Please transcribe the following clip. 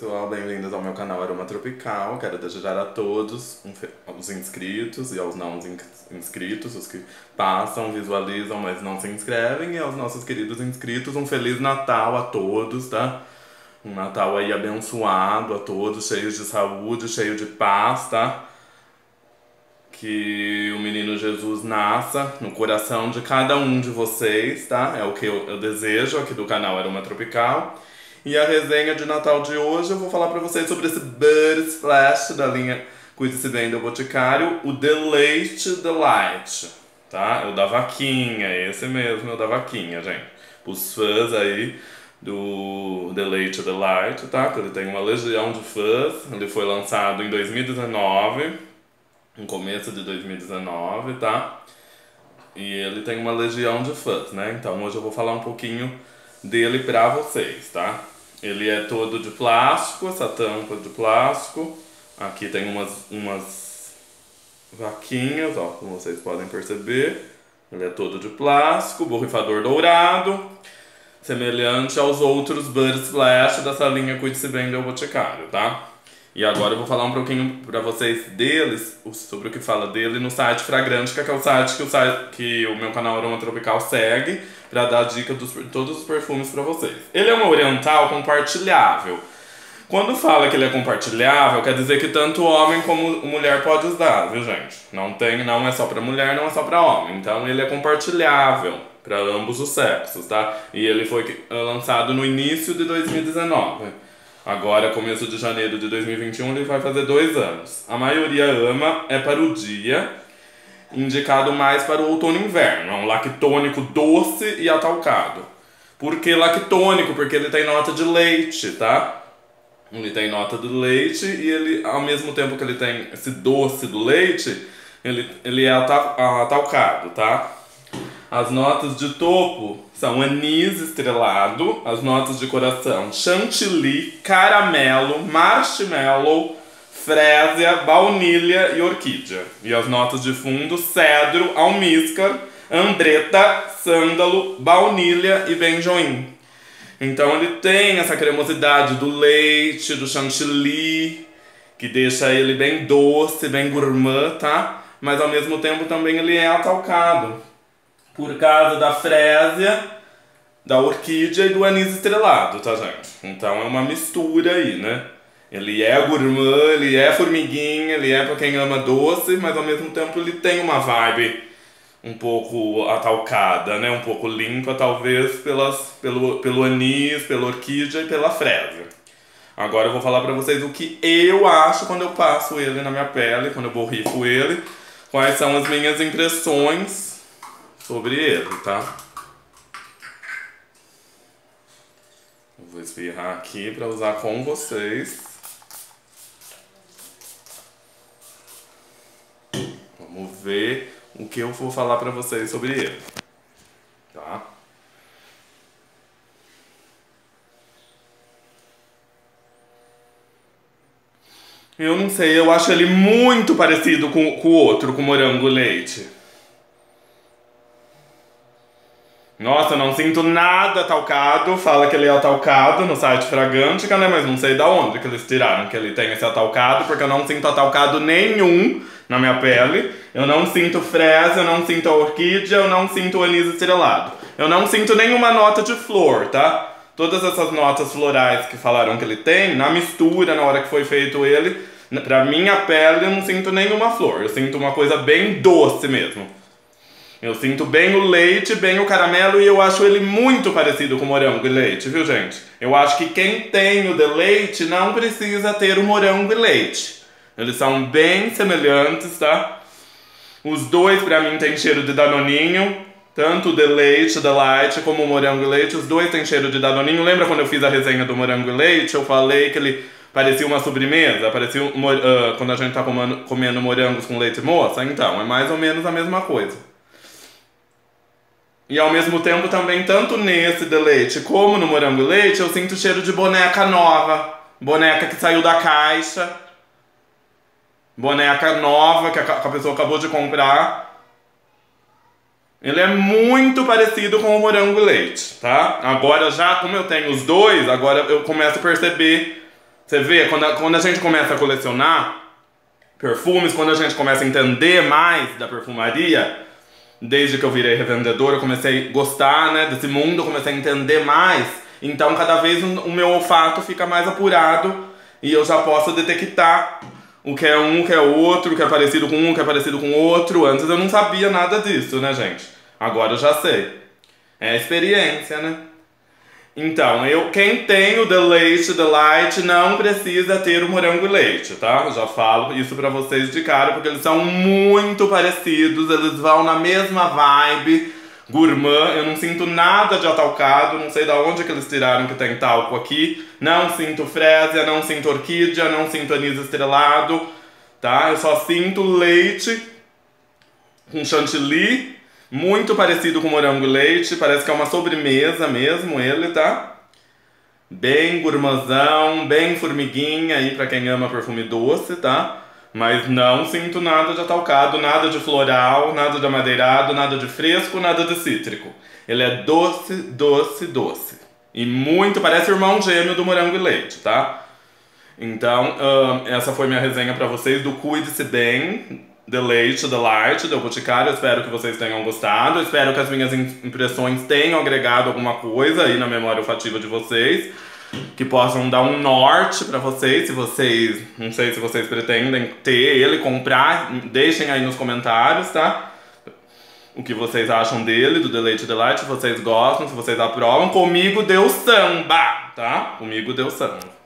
Pessoal, bem-vindos ao meu canal Aroma Tropical. Quero desejar a todos, os inscritos e aos não in- inscritos, os que passam, visualizam, mas não se inscrevem, e aos nossos queridos inscritos, um Feliz Natal a todos, tá? Um Natal aí abençoado a todos, cheio de saúde, cheio de paz, tá? Que o menino Jesus nasça no coração de cada um de vocês, tá? É o que eu, eu desejo aqui do canal Aroma Tropical. E a resenha de Natal de hoje eu vou falar pra vocês sobre esse Bird Splash da linha Cuide-se Bem do Boticário, o Deleite Delight, tá? É o da vaquinha, esse mesmo é o da vaquinha, gente. Os fãs aí do Deleite Delight, tá? Que ele tem uma legião de fãs, ele foi lançado em 2019, no começo de 2019, tá? E ele tem uma legião de fãs, né? Então hoje eu vou falar um pouquinho dele pra vocês, tá? Ele é todo de plástico, essa tampa de plástico. Aqui tem umas, umas vaquinhas, ó, como vocês podem perceber. Ele é todo de plástico, borrifador dourado, semelhante aos outros Bud Splash dessa linha Cuide-se Bem do Boticário, tá? E agora eu vou falar um pouquinho pra vocês deles, sobre o que fala dele no site Fragrântica, que é o site que o, site, que o meu canal Aroma Tropical segue pra dar dica dos todos os perfumes pra vocês. Ele é um oriental compartilhável. Quando fala que ele é compartilhável, quer dizer que tanto homem como mulher pode usar, viu gente? Não tem, não é só pra mulher, não é só pra homem. Então ele é compartilhável pra ambos os sexos, tá? E ele foi eh, lançado no início de 2019. Agora, começo de janeiro de 2021, ele vai fazer dois anos. A maioria ama, é para o dia, indicado mais para o outono e inverno. É um lactônico doce e atalcado. Por que lactônico? Porque ele tem nota de leite, tá? Ele tem nota do leite e ele, ao mesmo tempo que ele tem esse doce do leite, ele, ele é ata- atalcado, tá? As notas de topo são anis estrelado, as notas de coração chantilly, caramelo, marshmallow, frésia, baunilha e orquídea. E as notas de fundo cedro, almíscar, ambreta, sândalo, baunilha e benjoim. Então ele tem essa cremosidade do leite, do chantilly, que deixa ele bem doce, bem gourmand, tá? Mas ao mesmo tempo também ele é atalcado por causa da frésia, da orquídea e do anis estrelado, tá, gente? Então é uma mistura aí, né? Ele é gourmand, ele é formiguinha, ele é pra quem ama doce, mas ao mesmo tempo ele tem uma vibe um pouco atalcada, né? Um pouco limpa, talvez, pelas, pelo, pelo anis, pela orquídea e pela frésia. Agora eu vou falar pra vocês o que eu acho quando eu passo ele na minha pele, quando eu borrifo ele, quais são as minhas impressões sobre ele, tá? Vou espirrar aqui pra usar com vocês. Ver o que eu vou falar pra vocês sobre ele, tá? Eu não sei, eu acho ele muito parecido com, com o outro, com o morango leite. Nossa, não sinto nada atalcado. Fala que ele é atalcado no site Fragântica, né? Mas não sei da onde que eles tiraram que ele tem esse atalcado, porque eu não sinto atalcado nenhum na minha pele. Eu não sinto fresa, eu não sinto a orquídea, eu não sinto o anis estrelado. Eu não sinto nenhuma nota de flor, tá? Todas essas notas florais que falaram que ele tem, na mistura, na hora que foi feito ele, pra minha pele eu não sinto nenhuma flor. Eu sinto uma coisa bem doce mesmo. Eu sinto bem o leite, bem o caramelo e eu acho ele muito parecido com morango e leite, viu gente? Eu acho que quem tem o de leite não precisa ter o morango e leite. Eles são bem semelhantes, tá? Os dois pra mim têm cheiro de danoninho, tanto o de leite, de light, como o morango e leite, os dois têm cheiro de danoninho. Lembra quando eu fiz a resenha do morango e leite? Eu falei que ele parecia uma sobremesa, parecia um, ah, quando a gente tá comendo, comendo morangos com leite moça? Então, é mais ou menos a mesma coisa. E ao mesmo tempo também, tanto nesse de leite como no morango e leite, eu sinto cheiro de boneca nova. Boneca que saiu da caixa. Boneca nova que a, pessoa acabou de comprar. Ele é muito parecido com o morango leite, tá? Agora já, como eu tenho os dois, agora eu começo a perceber Você vê, quando a, quando a gente começa a colecionar perfumes, quando a gente começa a entender mais da perfumaria, desde que eu virei revendedor, eu comecei a gostar né, desse mundo, comecei a entender mais. Então, cada vez o meu olfato fica mais apurado e eu já posso detectar o que é um, o que é outro, o que é parecido com um, o que é parecido com outro. Antes eu não sabia nada disso, né, gente? Agora eu já sei. É experiência, né? Então, eu, quem tem o The Leite The Light não precisa ter o morango e leite, tá? Já falo isso pra vocês de cara, porque eles são muito parecidos, eles vão na mesma vibe gourmand. Eu não sinto nada de atalcado, não sei de onde que eles tiraram que tem talco aqui. Não sinto frésia, não sinto orquídea, não sinto anis estrelado, tá? Eu só sinto leite com chantilly muito parecido com morango e leite, parece que é uma sobremesa mesmo ele, tá? Bem gourmandzão, bem formiguinha aí pra quem ama perfume doce, tá? Mas não sinto nada de atalcado, nada de floral, nada de amadeirado, nada de fresco, nada de cítrico. Ele é doce, doce, doce. E muito, parece irmão gêmeo do morango e leite, tá? Então, uh, essa foi minha resenha para vocês do Cuide-se Bem, The Leite, The Light, do Boticário. espero que vocês tenham gostado. espero que as minhas impressões tenham agregado alguma coisa aí na memória olfativa de vocês. Que possam dar um norte para vocês, se vocês, não sei se vocês pretendem ter ele, comprar, deixem aí nos comentários, tá? O que vocês acham dele, do The Leite The Light, se vocês gostam, se vocês aprovam. Comigo deu samba, tá? Comigo deu samba.